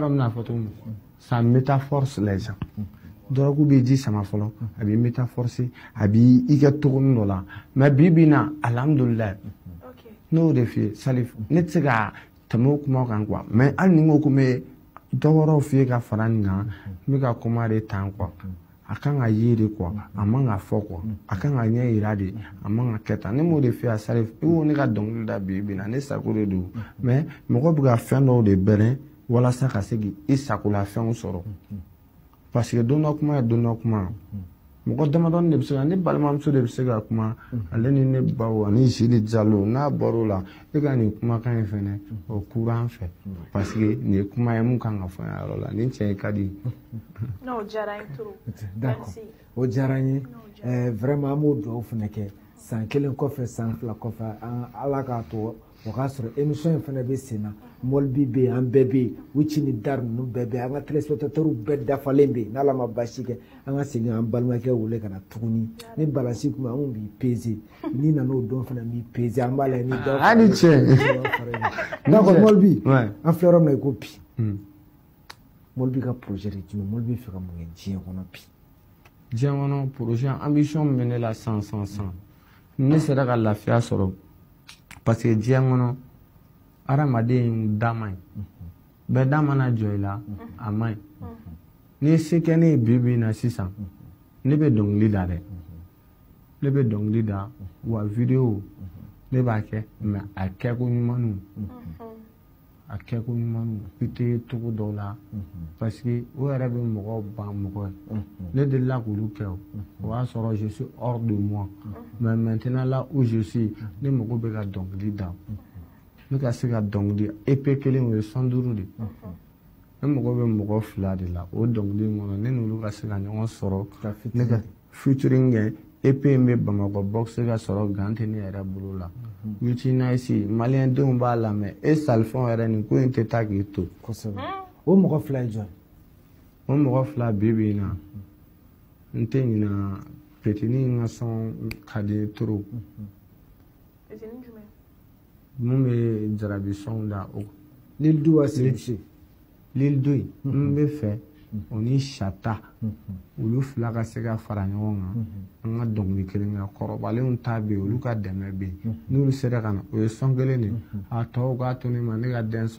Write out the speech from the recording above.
yɔrɔ min na fɔ cogo min ça métaphorse les gens dɔrɔku bɛ ji sama fɔlɔ a b'i métaphorse a b'i i kɛ togonin dɔ la mais bi bi in na alhamdulilayi ne y'o de f'i ye salif ne tɛ se ka tɛmɛ o kuma kan quoi mais hali ni n ko ko n bɛ dɔ wɛrɛw f'i ye ka fara nin kan n bɛ ka kuma de tan quoi a kan ka ye de kuwa a man ka fɔ kuwa a kan ka ɲɛ yira de a man ka kɛ tan ne m'o de fɛ a sari i ko ne ka dɔnkili da bi bi na ne sago de don mɛ mɔgɔ bɛ ka fɛn dɔw de bɛrɛn walasa ka se k'i sakola fɛnw sɔrɔ parce que don dɔ kuma ye don dɔ kuma mɔgɔ damadɔni de bɛ se ka ne balimamuso de bɛ se ka kuma ale ni ne baw ani zili jalo n'a bɔr'o la e ka nin kumakan in fɛnɛ o kura an fɛ parce que nin ye kuma ye mun kan ka fɔ yan yɔrɔ la nin cɛ ye ka di n'o diyara n trop d'accord o diyara n ye eh, vraiment an b'o dugawu fɛnɛ kɛ san kelen kɔfɛ san fila kɔfɛ an ala k'a to o k'a sɔrɔ émission in fɛnɛ bɛ sen na mɔlibi bɛ yen an bɛɛ bɛ yen wuci ni dari ninnu bɛɛ bɛ yen an ka téléspectateurs bɛɛ dafalen bɛ yen n'ala ma baasi kɛ an ka segin an balimakɛ wele ka na tuguni ni balasi tun bɛ an tun b'i peser n'i nana o dɔn fana b'i peze an b'a la ni dɔn a ni cɛ n'a ko mɔlibi an filɛ yɔrɔ min na i ko bi hmm. mɔlibi ka projet de jumɛn mɔlibi bɛ fɛ ka mun kɛ diɲɛ kɔnɔ bi diɲɛ kɔnɔ projet ambition min bɛ ne la san san san ne sera ka lafiya sɔrɔ parce que diɲɛ kɔnɔ hadamaden da man ɲi bɛɛ da mana jɔ i la a man ɲi n'i se kɛ ne ye bi bi in na sisan ne bɛ dɔnkili da dɛ ne bɛ dɔnkili da wa video ne b'a kɛ mɛ a kɛko ɲumanw a kɛko ɲumanw i tɛ cogo dɔw la parce que o yɛrɛ bɛ mɔgɔw ban mɔgɔ ye ne delila k'olu kɛ o o y'a sɔrɔ je suis hors de moi mais maintenant là où je suis ne mago bɛ ka dɔnkili da ne ka se ka dɔnkili EP kelen o ye san duuru de ne mago bɛ mɔgɔ fila de la o dɔnkili in kɔnɔ ne n'olu ka se ka ɲɔgɔn sɔrɔ ne ka featuring kɛ EP in bɛ Bamakɔ boxe ka sɔrɔ gan tɛ ne yɛrɛ bolo la Gucci mhm. Nice maliyɛn denw b'a lamɛn e salifɛnw yɛrɛ nin ko in tɛ taa k'i to kosɛbɛ o mɔgɔ fila ye jɔn o mɔgɔ fila bi bi in na n tɛ ɲina petini in ka sɔn ka di toro petini jumɛn mun bɛ jarabi sɔnw da o lili du wa sirisi lili du in n bɛ fɛ o ni sata olu fila ka se ka fara ɲɔgɔn kan an ka dɔnkili kelen kɛ kɔrɔbalenw ta bɛ yen olu ka dɛmɛ bɛ yen n'olu sera ka na o ye sɔn kelen de ye a tɔw k'a to ne ma ne ka den sɔrɔ